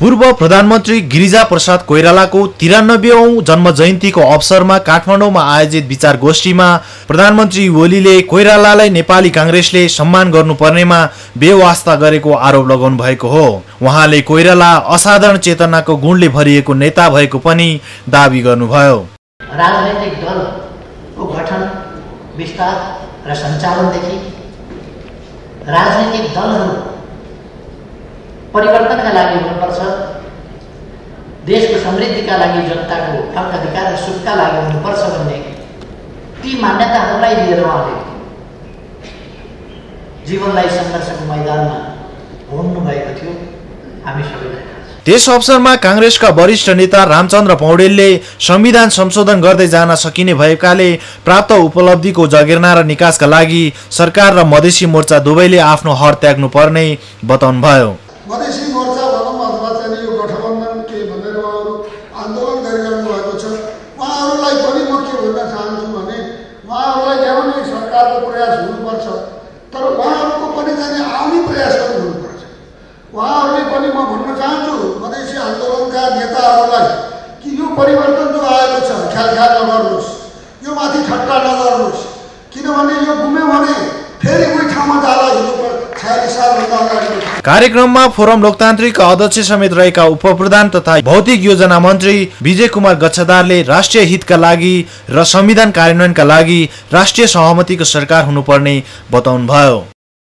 पूर्व प्रधानमन्त्री गिरिजा प्रसाद कोइरालाको तिरानब्बेौँ जन्म जयन्तीको अवसरमा काठमाडौँमा आयोजित विचार गोष्ठीमा प्रधानमन्त्री ओलीले कोइरालालाई नेपाली काङ्ग्रेसले सम्मान गर्नुपर्नेमा बेवास्ता गरेको आरोप लगाउनु भएको हो। उहाँले कोइराला असाधारण चेतनाको गुणले भरिएको नेता भएको पनि दावी गर्नुभयो। राजनैतिक दलको गठन विस्तार र सञ्चालनदेखि राजनैतिक दलहरू परिवर्तनका लागि हुनुपर्छ। देशको समृद्धिका लागि जनताको हक अधिकार र सुखका लागि हुनुपर्छ भन्ने ती मान्यताहरूलाई लिएर उहाँले जीवनलाई सङ्घर्षको मैदानमा भएको थियो। हामी सबैलाई त्यस अवसरमा काङ्ग्रेसका वरिष्ठ नेता रामचन्द्र पौडेलले संविधान संशोधन गर्दै जान सकिने भएकाले प्राप्त उपलब्धिको जगेर्ना र निकासका लागि सरकार र मधेसी मोर्चा दुवैले आफ्नो हर त्याग्नु पर्ने बताउनुभयो। मधेसी मोर्चा भनौँ अथवा चाहिँ यो गठबन्धन के भनेर उहाँहरू आन्दोलन गरिरहनु भएको छ। उहाँहरूलाई पनि म के भन्न चाहन्छु भने उहाँहरूलाई ल्याउने सरकारको प्रयास हुनुपर्छ तर उहाँहरूको पनि चाहिँ आउने प्रयास पनि हुनुपर्छ। उहाँहरूले पनि म भन्न चाहन्छु मधेसी आन्दोलनका नेताहरूलाई कि यो परिवर्तन जो आएको छ ख्याल ख्याल नगर्नुहोस्। यो माथि ठट्टा कार्यक्रममा फोरम लोकतान्त्रिकका अध्यक्ष समेत रहेका उपप्रधान तथा भौतिक योजना मन्त्री विजय कुमार गच्छदारले राष्ट्रिय हितका लागि र संविधान कार्यान्वयनका लागि राष्ट्रिय सहमतिको सरकार हुनुपर्ने बताउनुभयो।